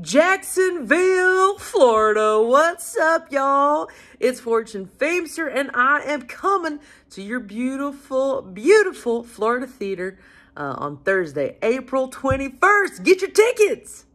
Jacksonville, Florida. What's up, y'all? It's Fortune Feimster, and I am coming to your beautiful, beautiful Florida Theater uh, on Thursday, April 21st. Get your tickets!